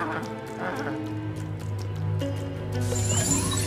Uh-huh. Uh-huh.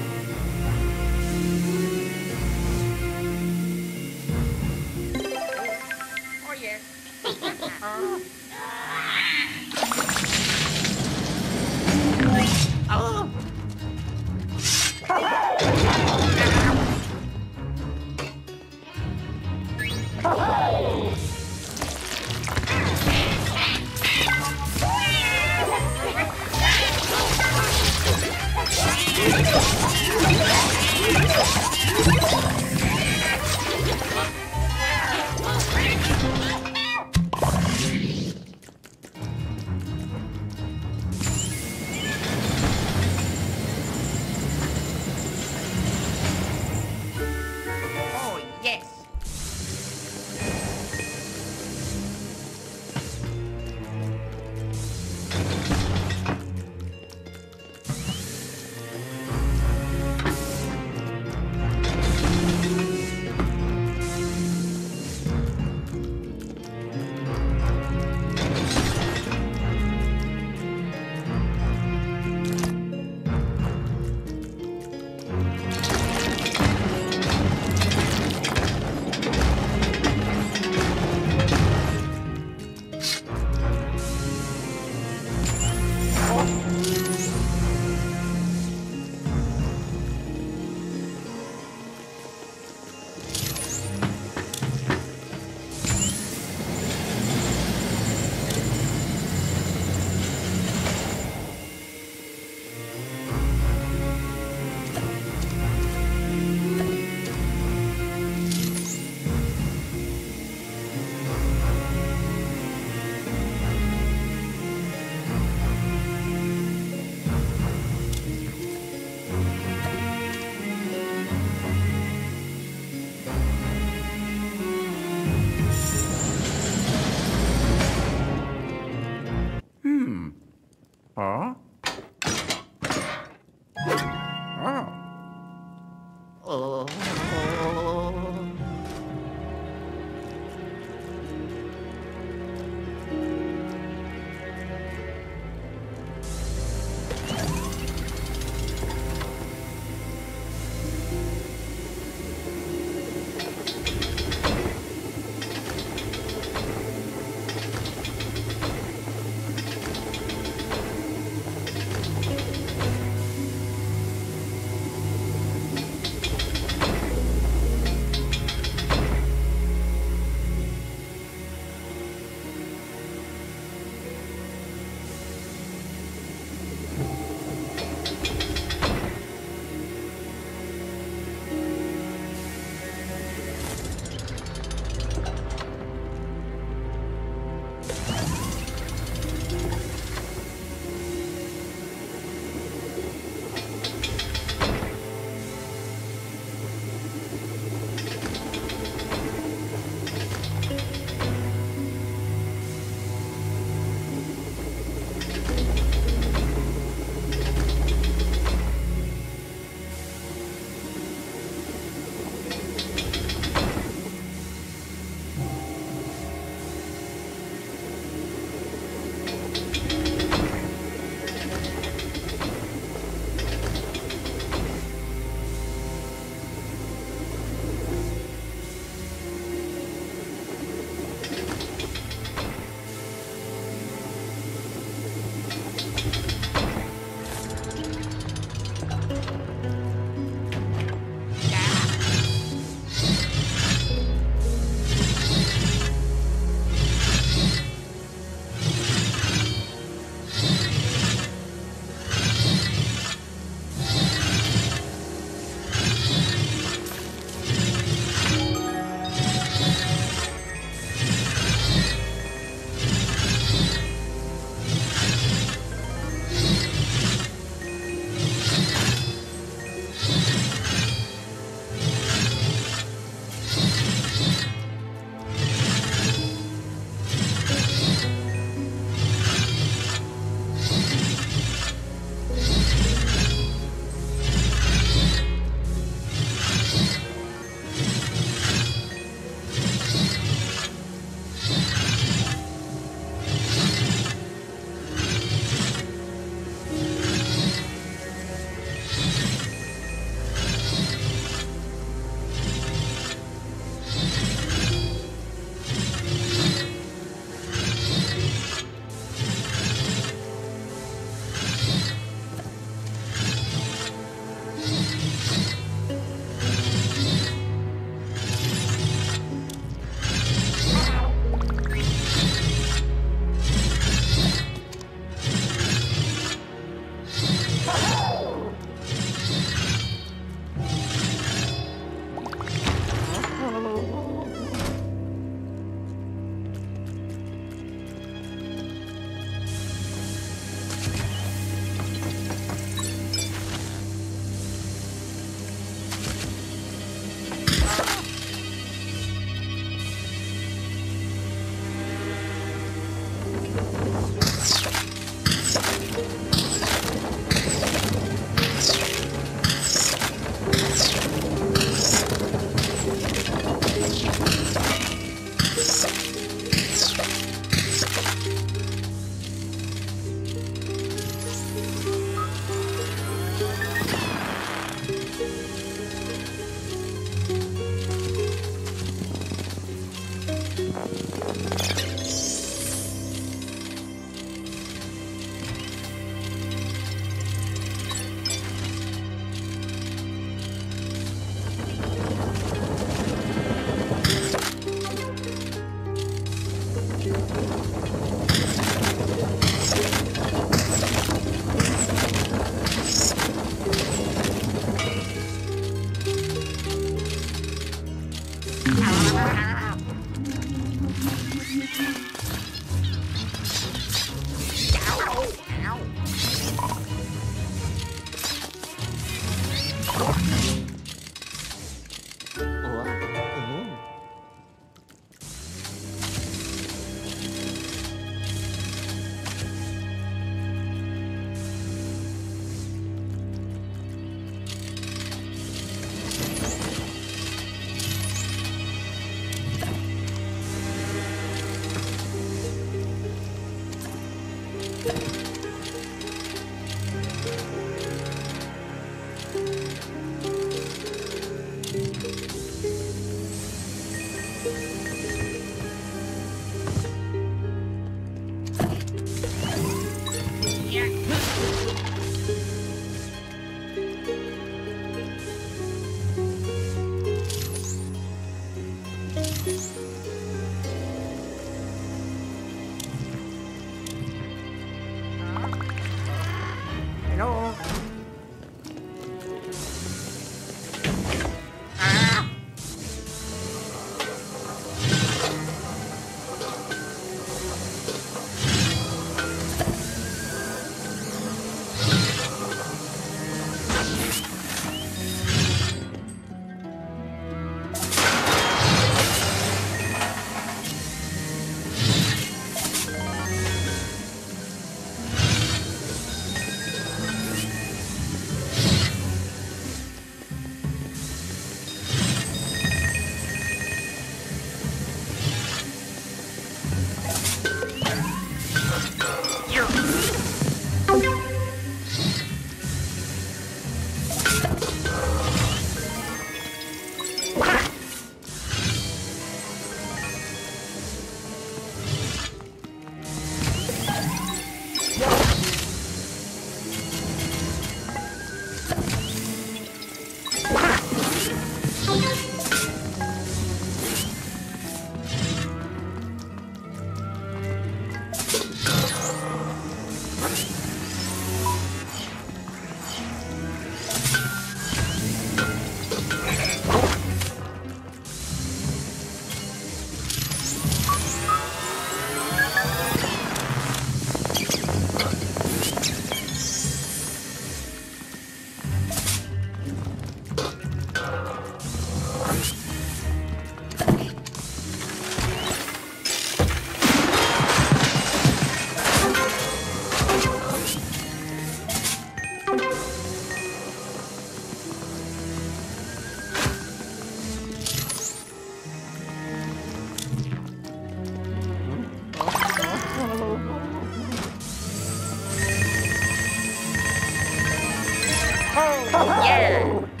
Yeah.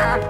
Ah!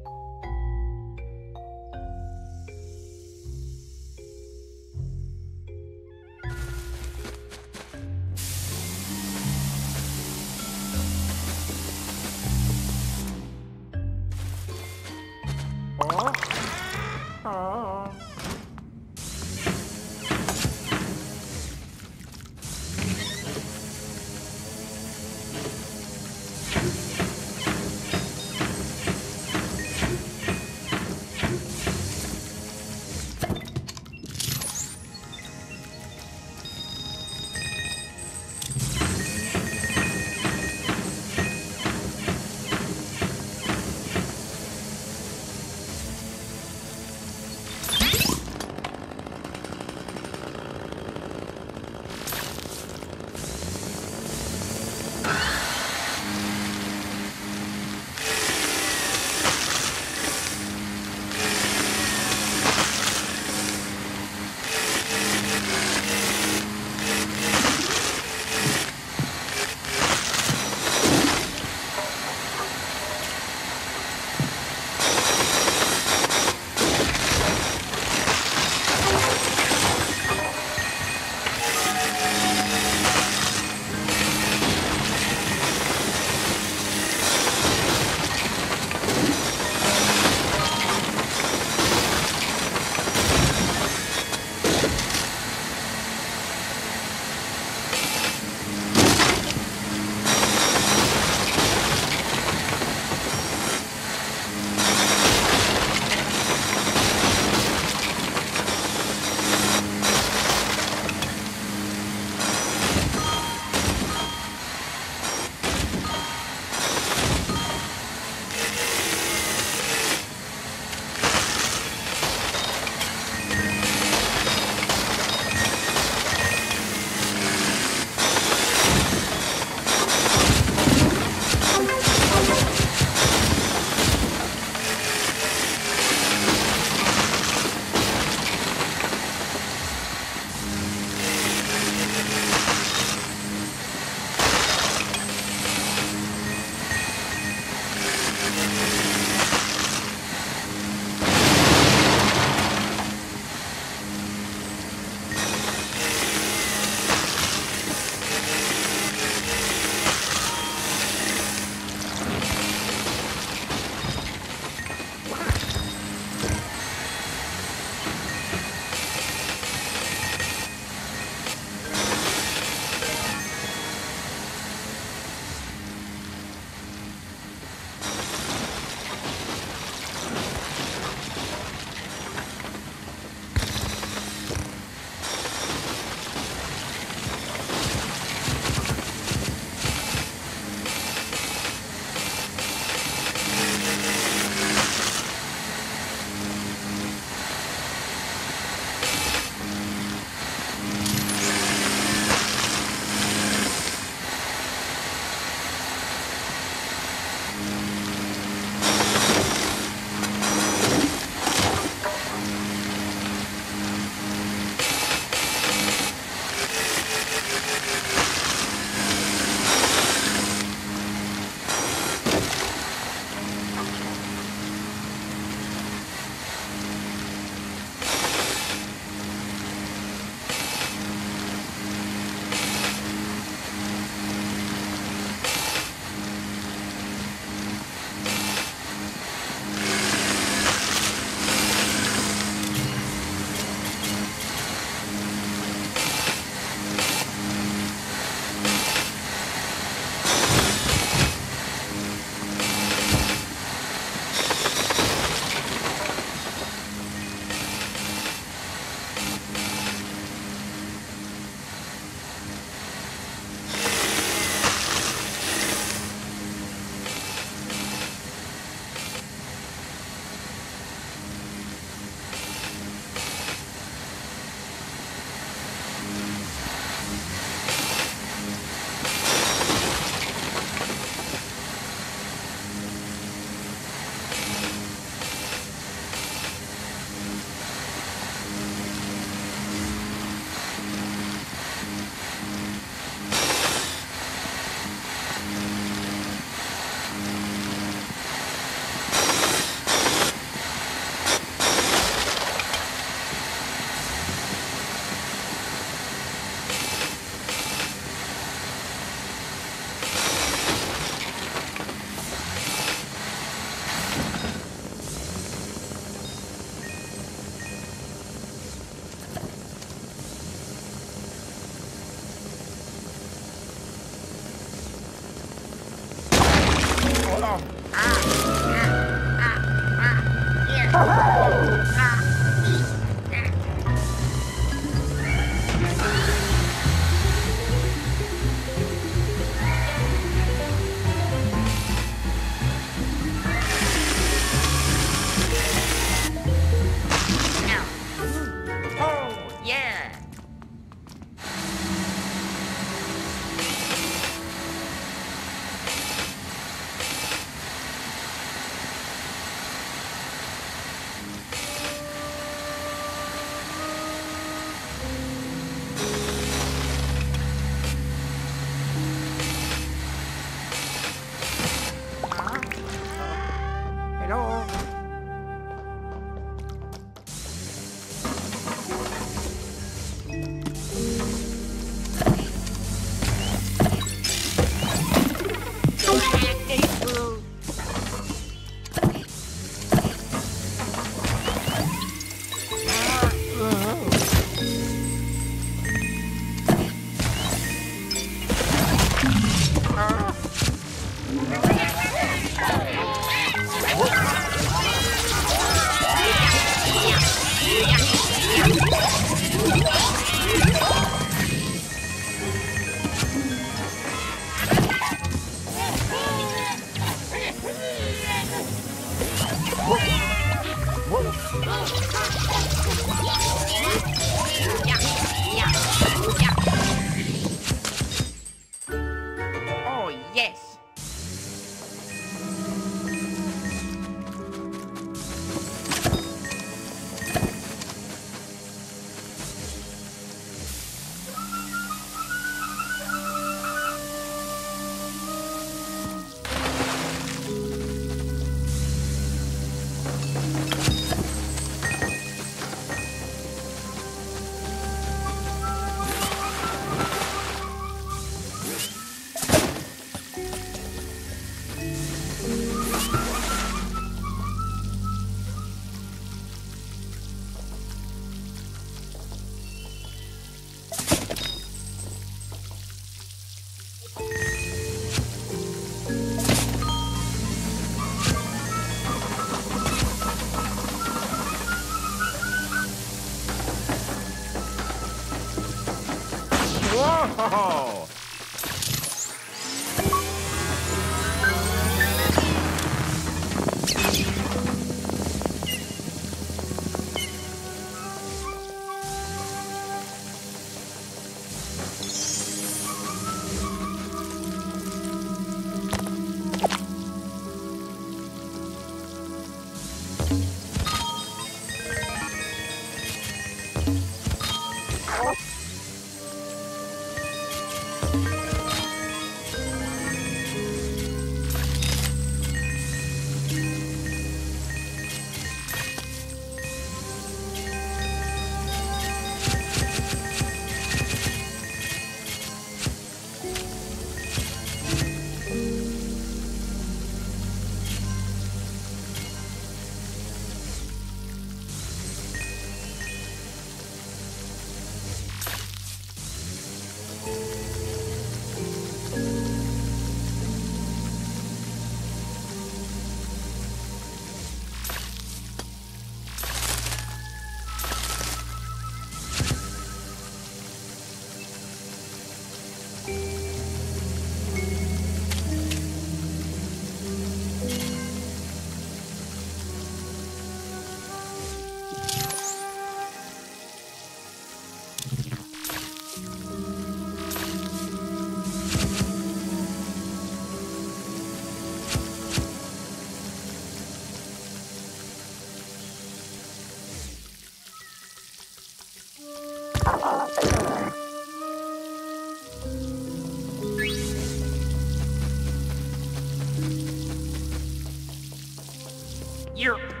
You're.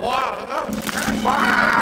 Bora!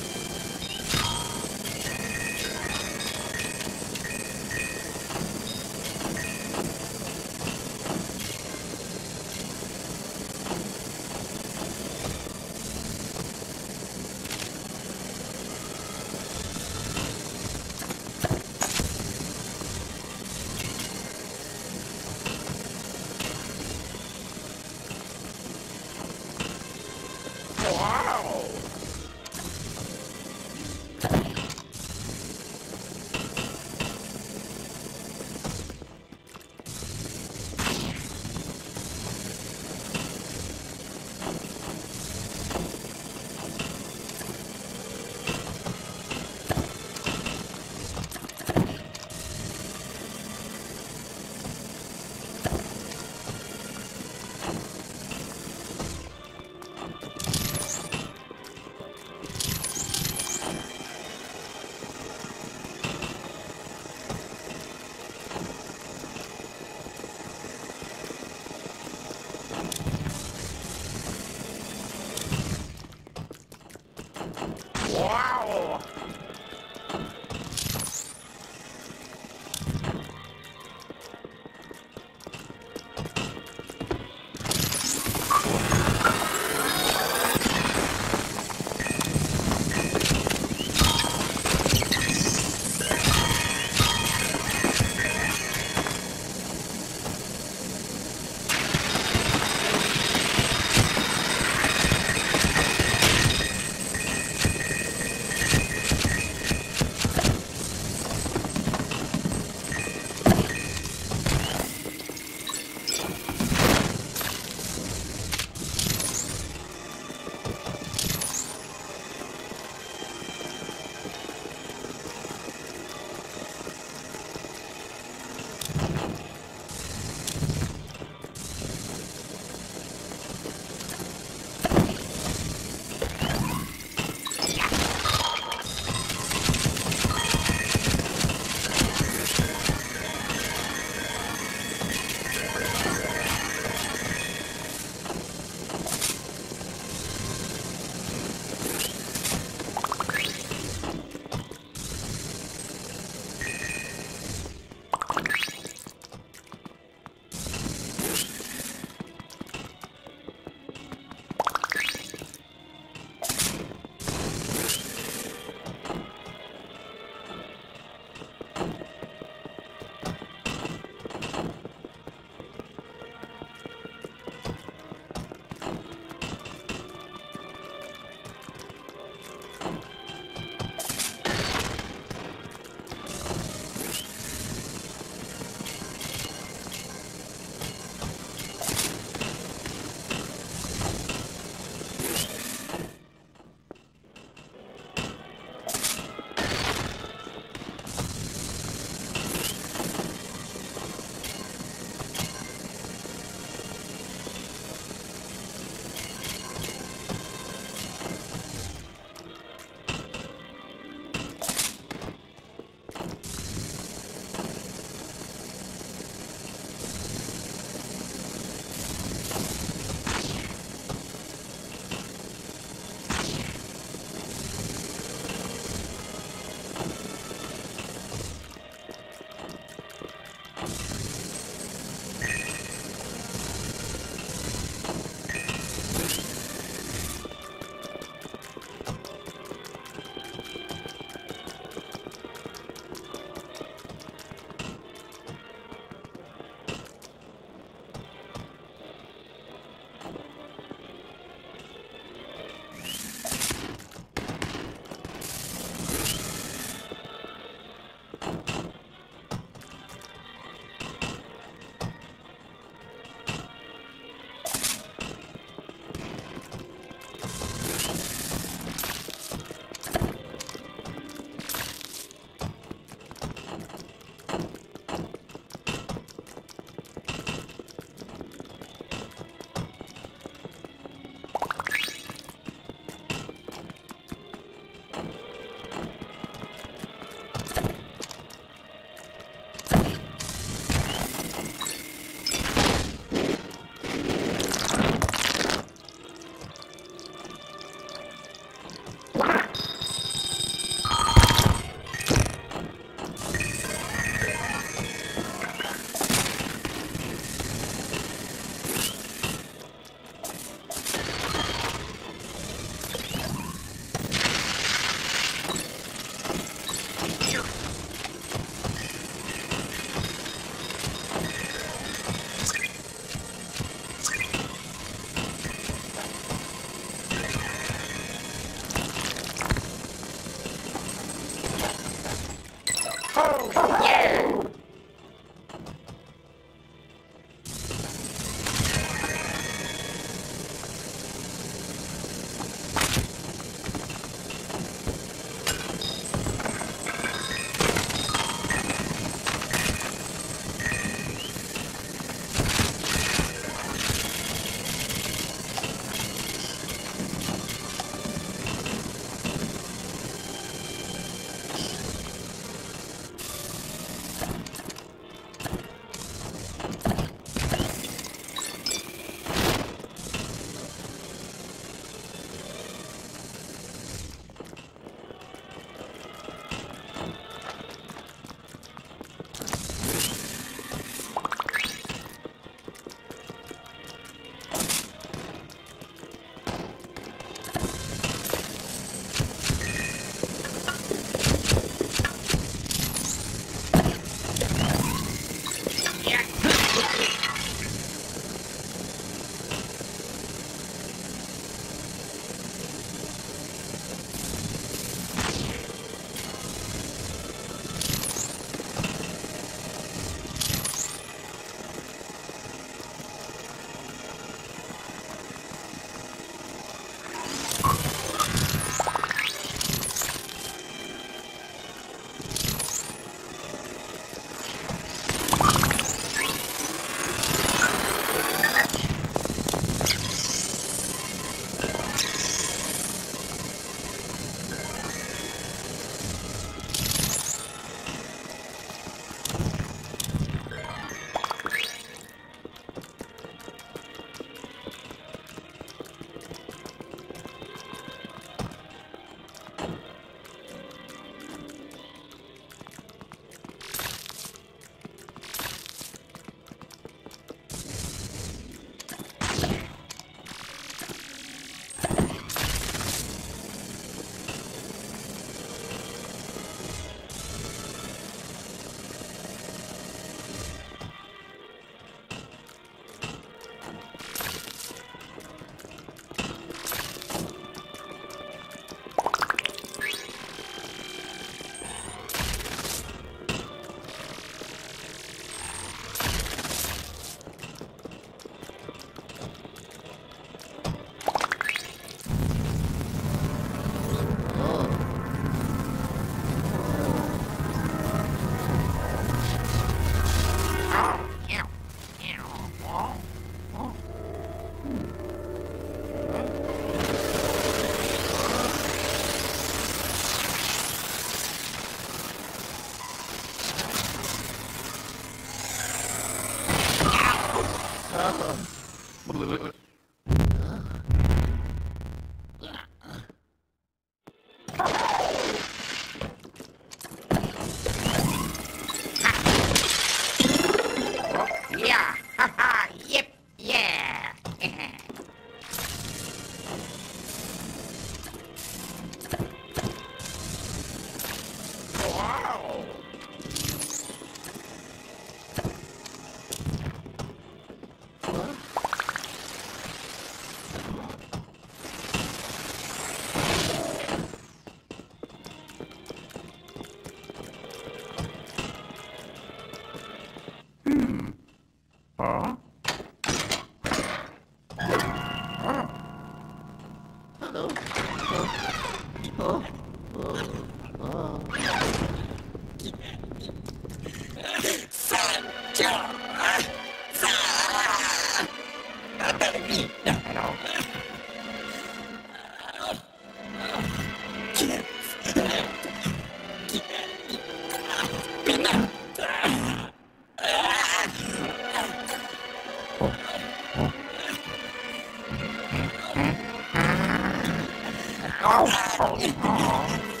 好一。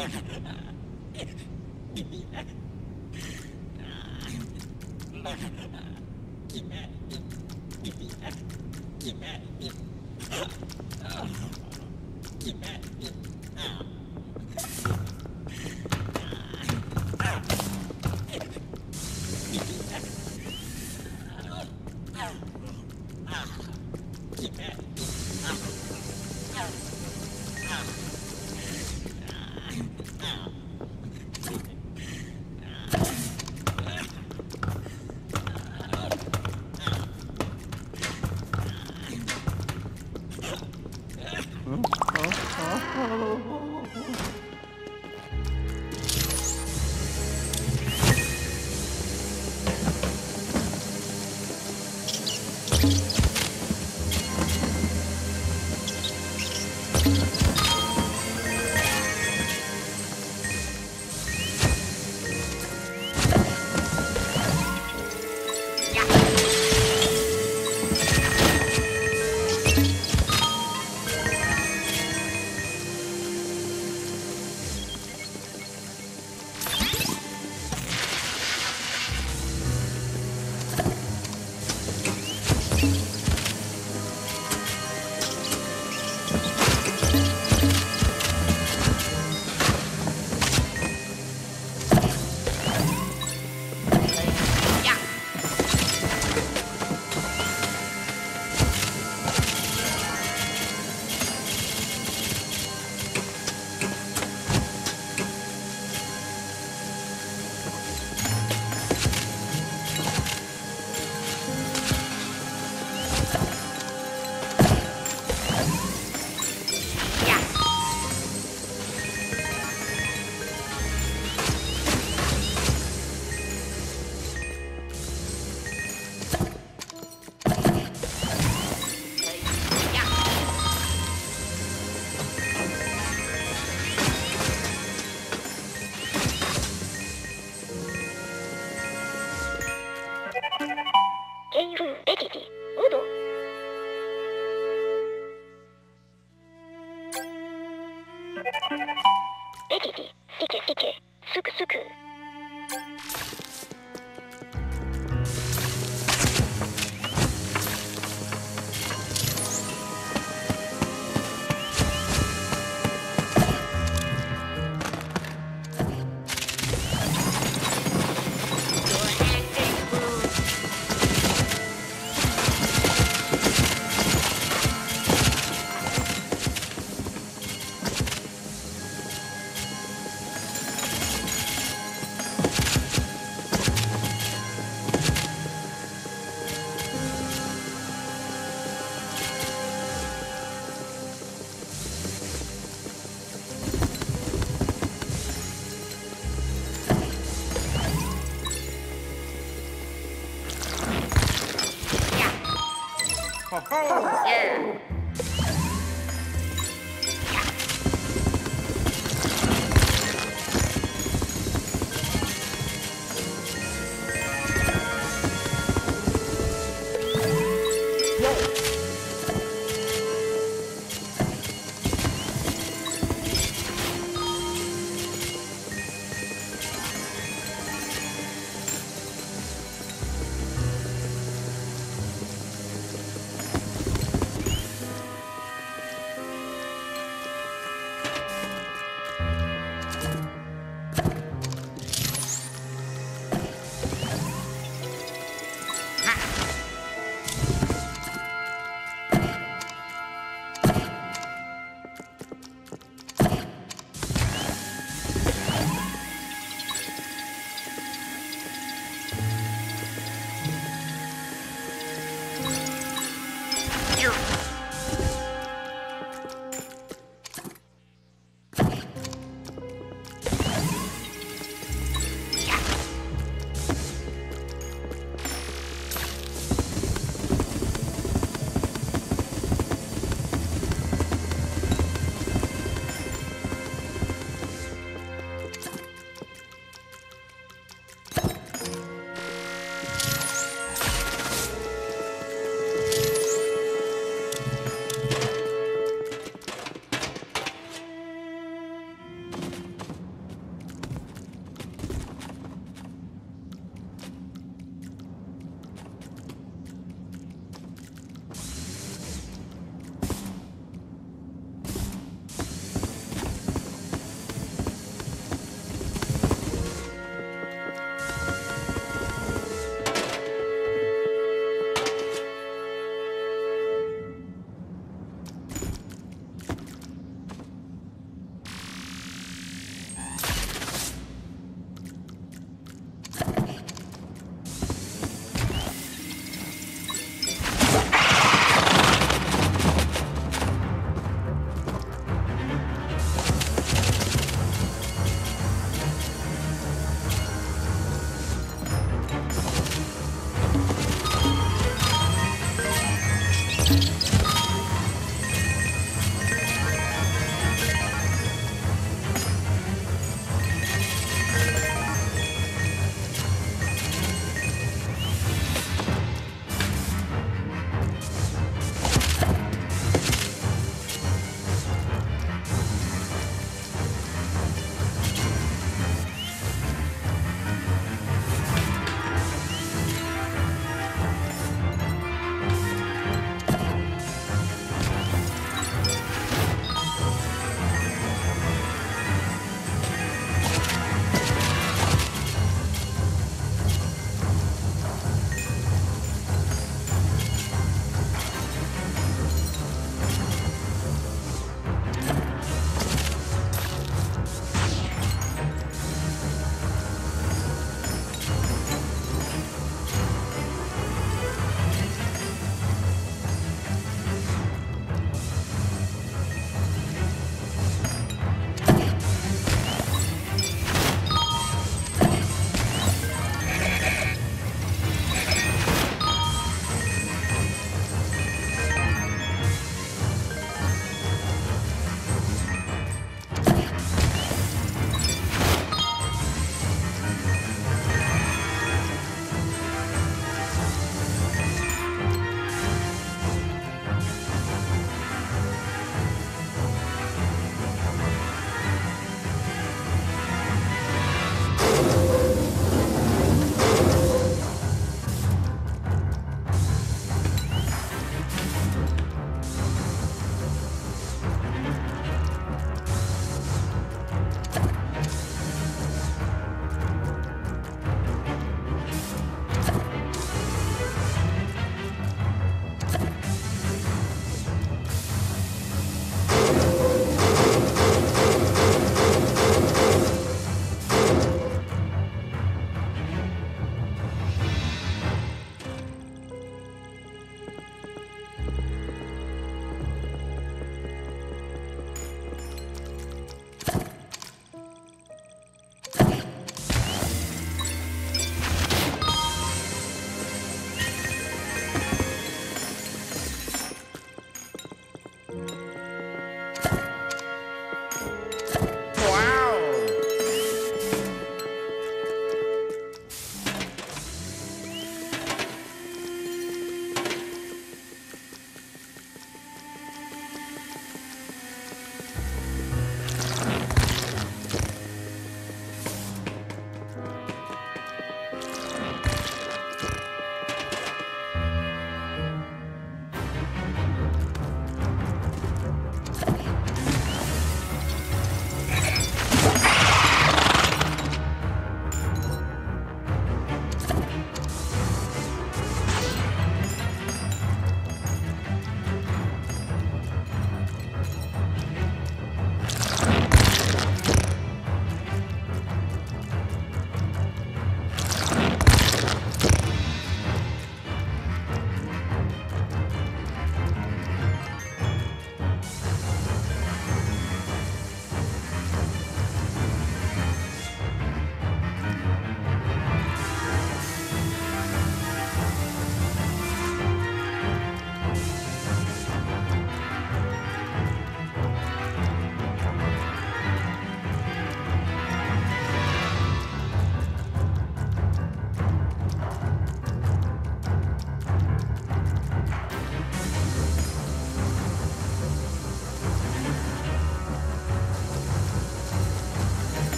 Ha ha ha!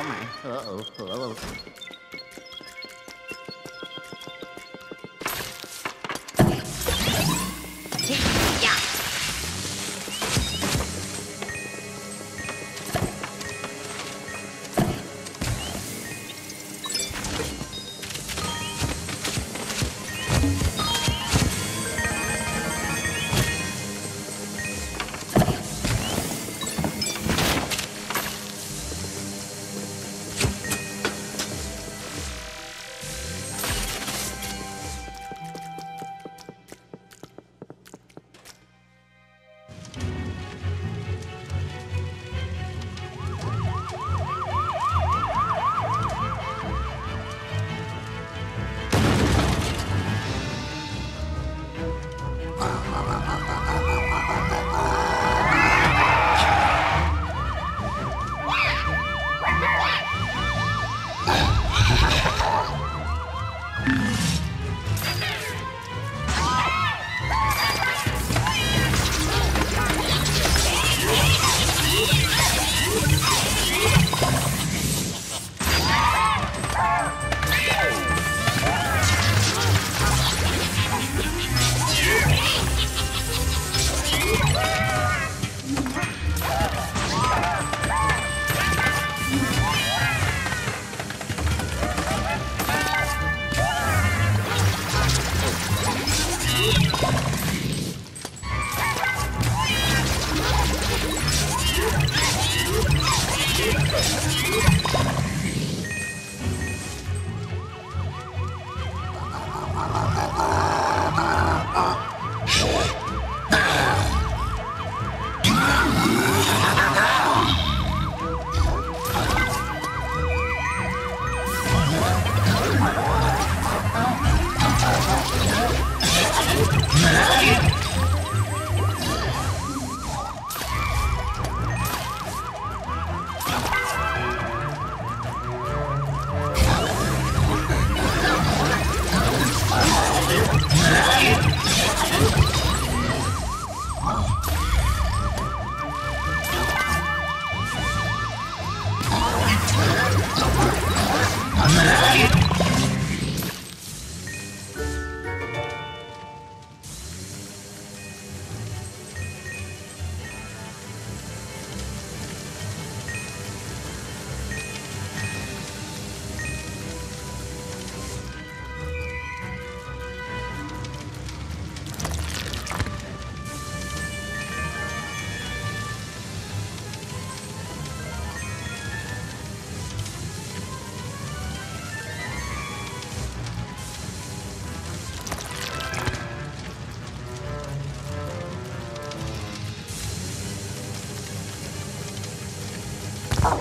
oh my. Uh oh. Uh oh.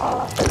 Oh,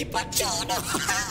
Deepak Chadha.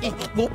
Ich, wo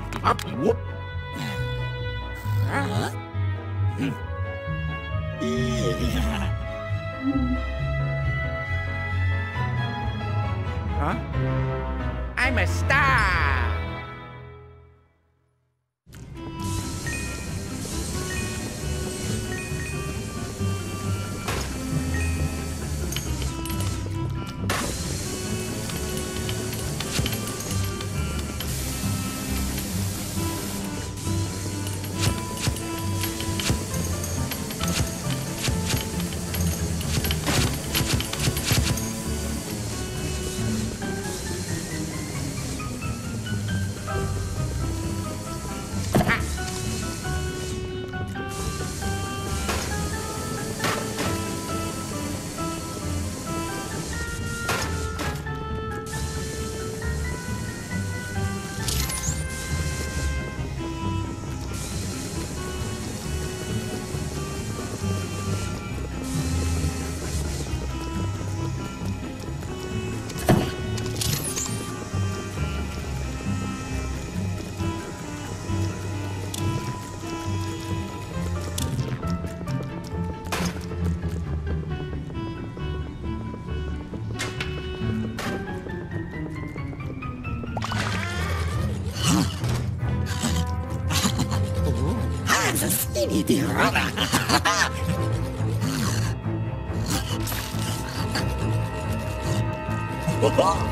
一点儿啊。哈哈哈哈嗯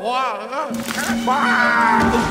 哇啊啊。哇。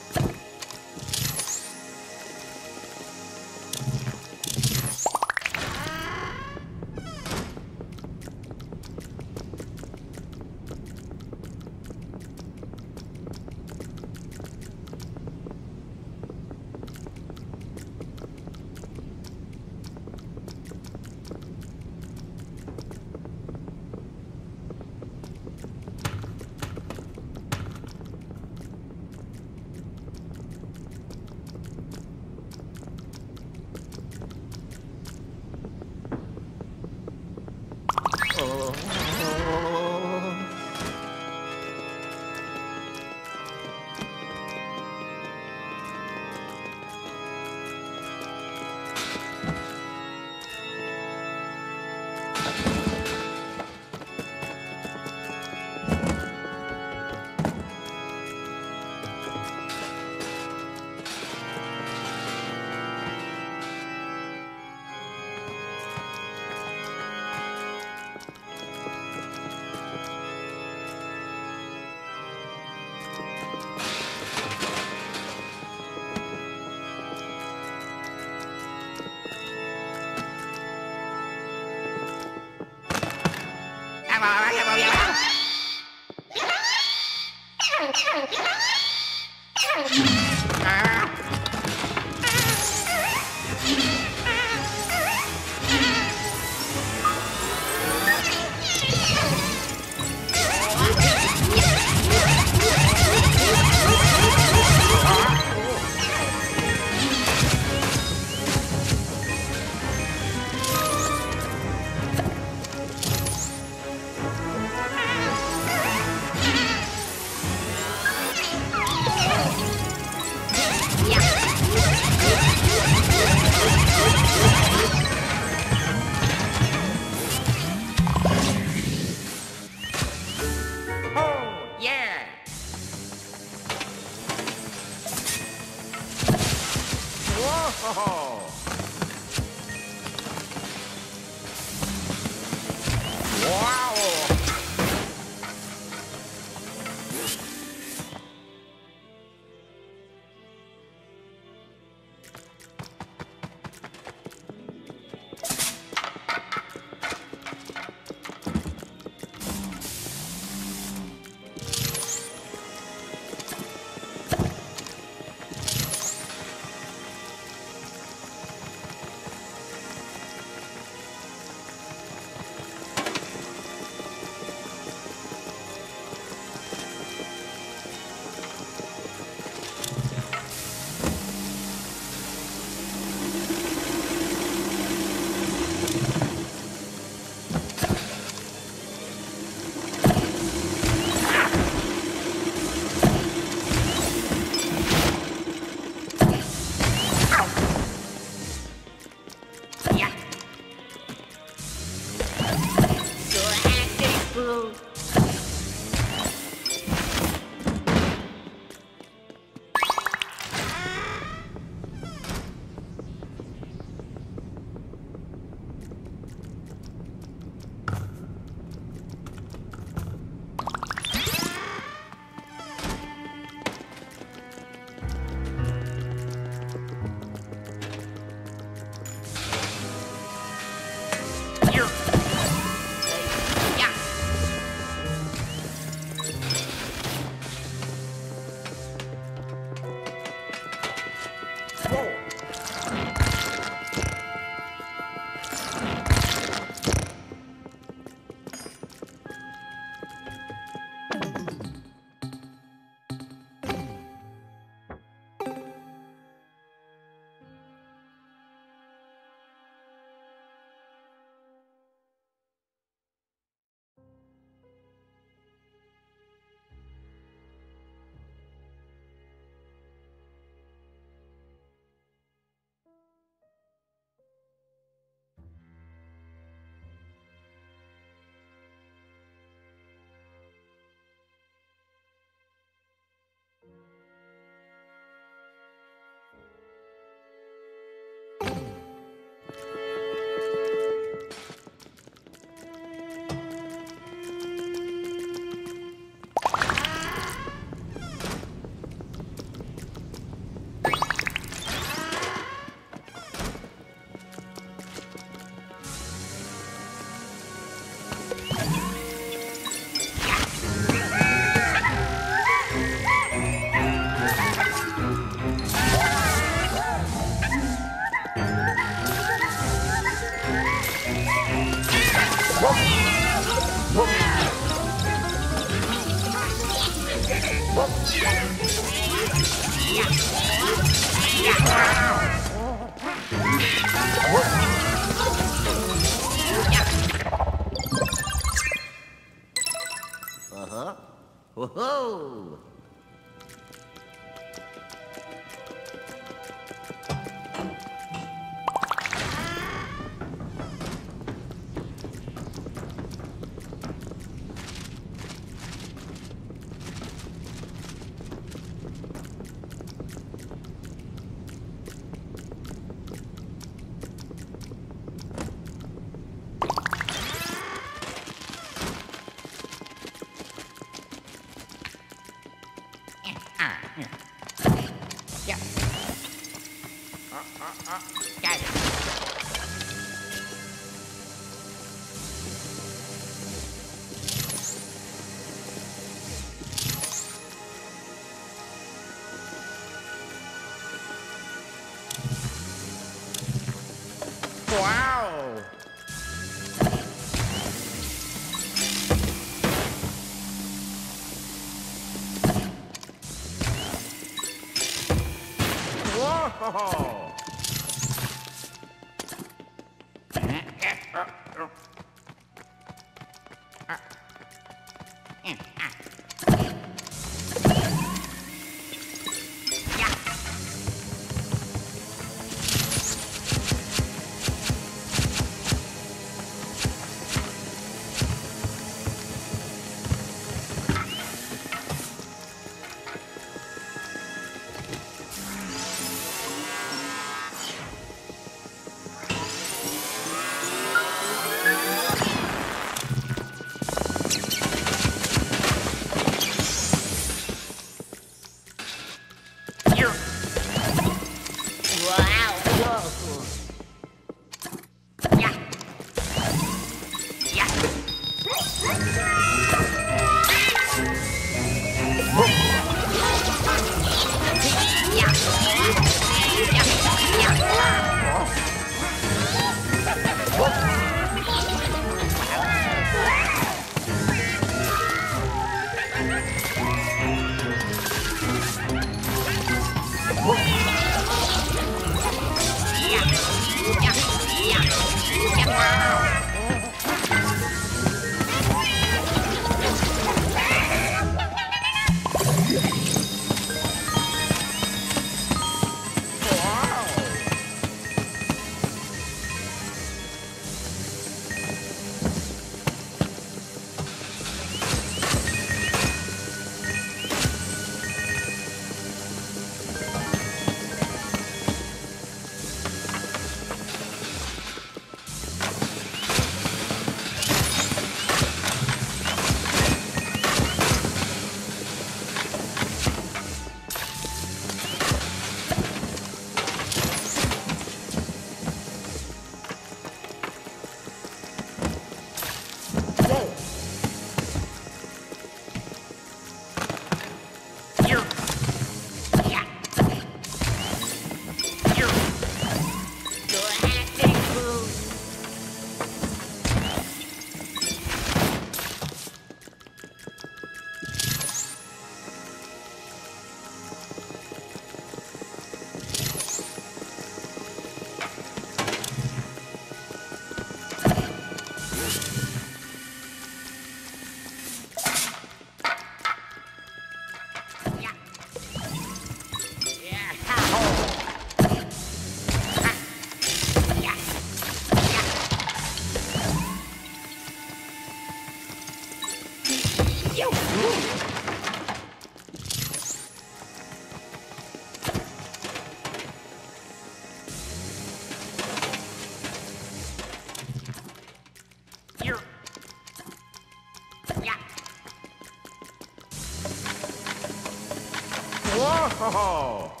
Oh!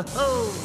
Ho ho.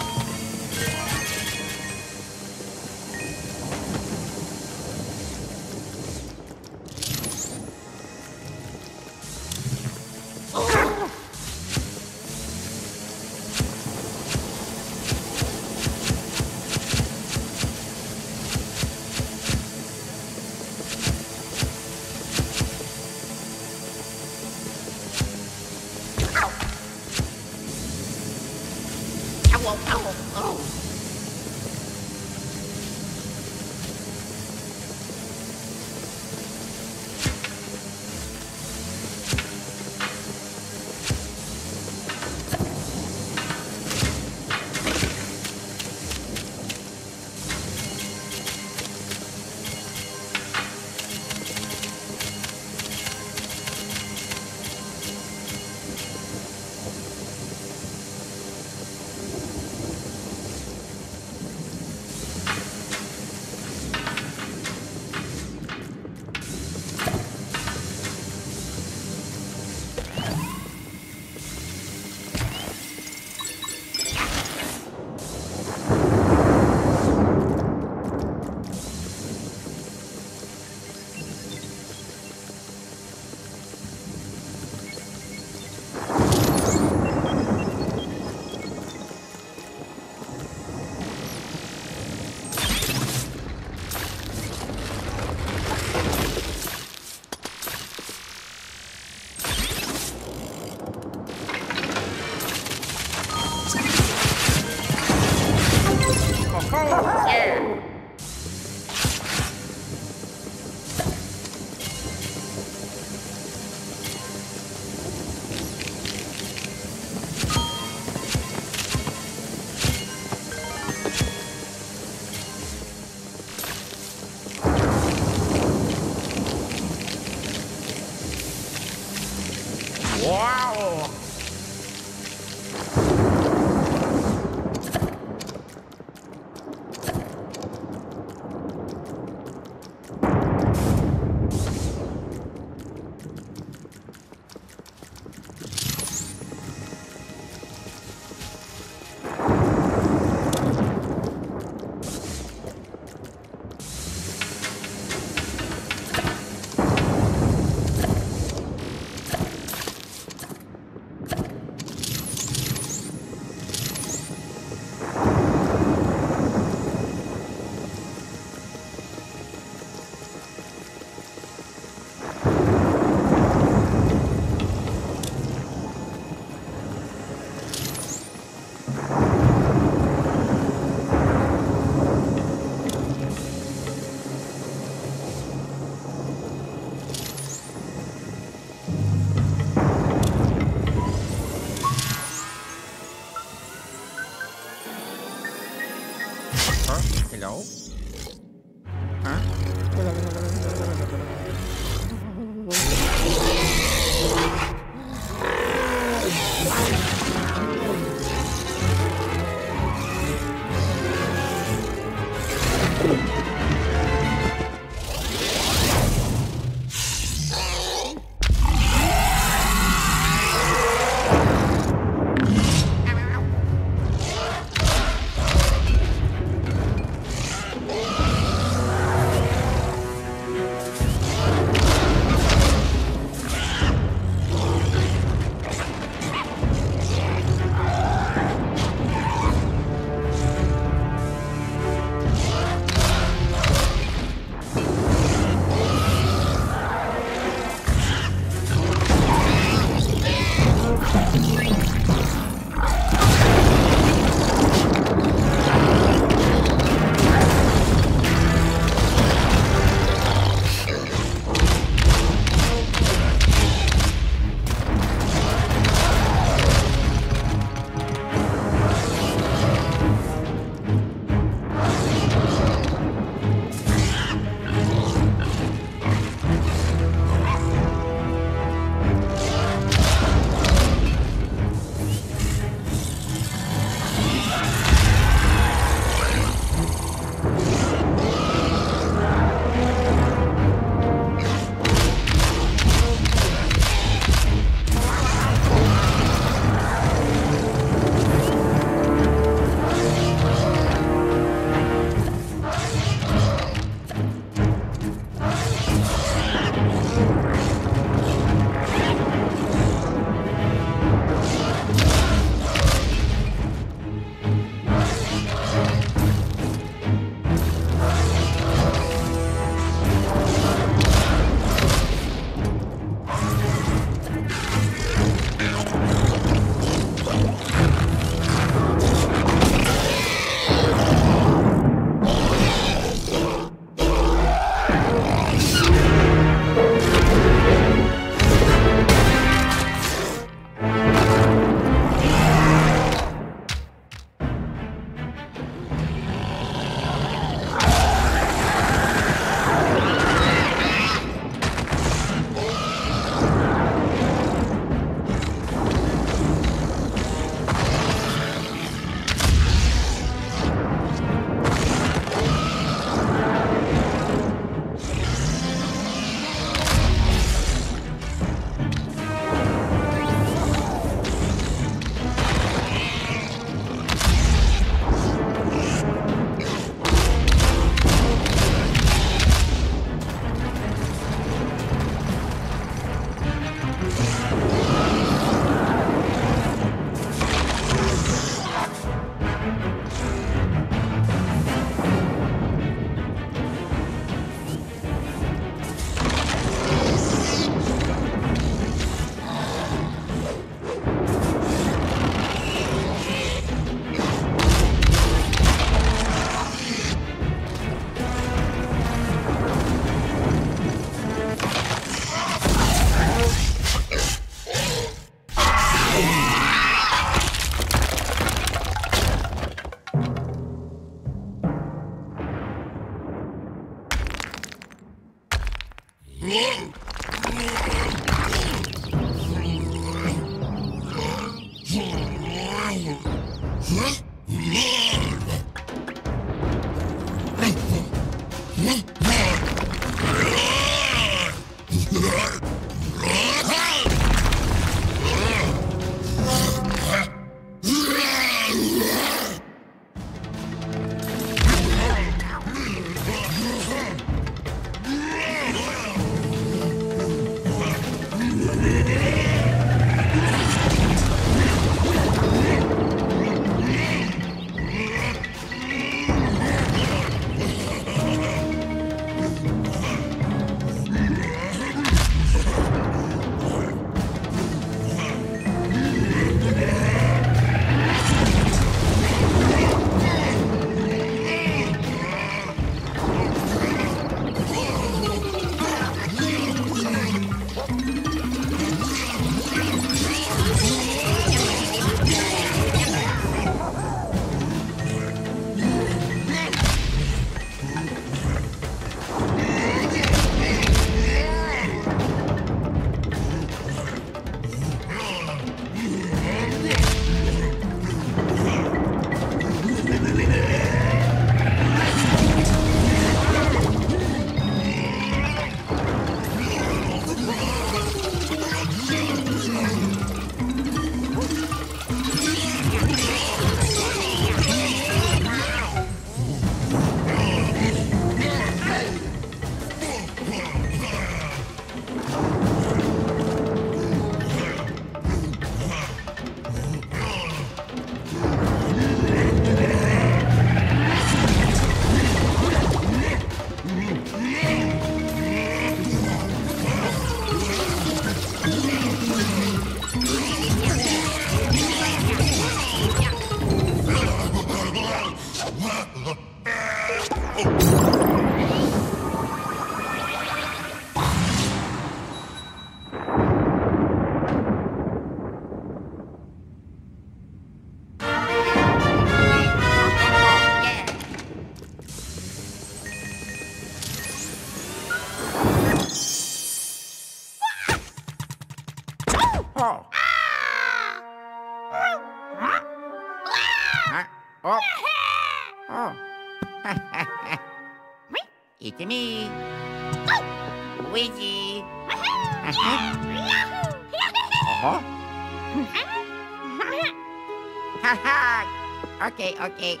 Okay, okay.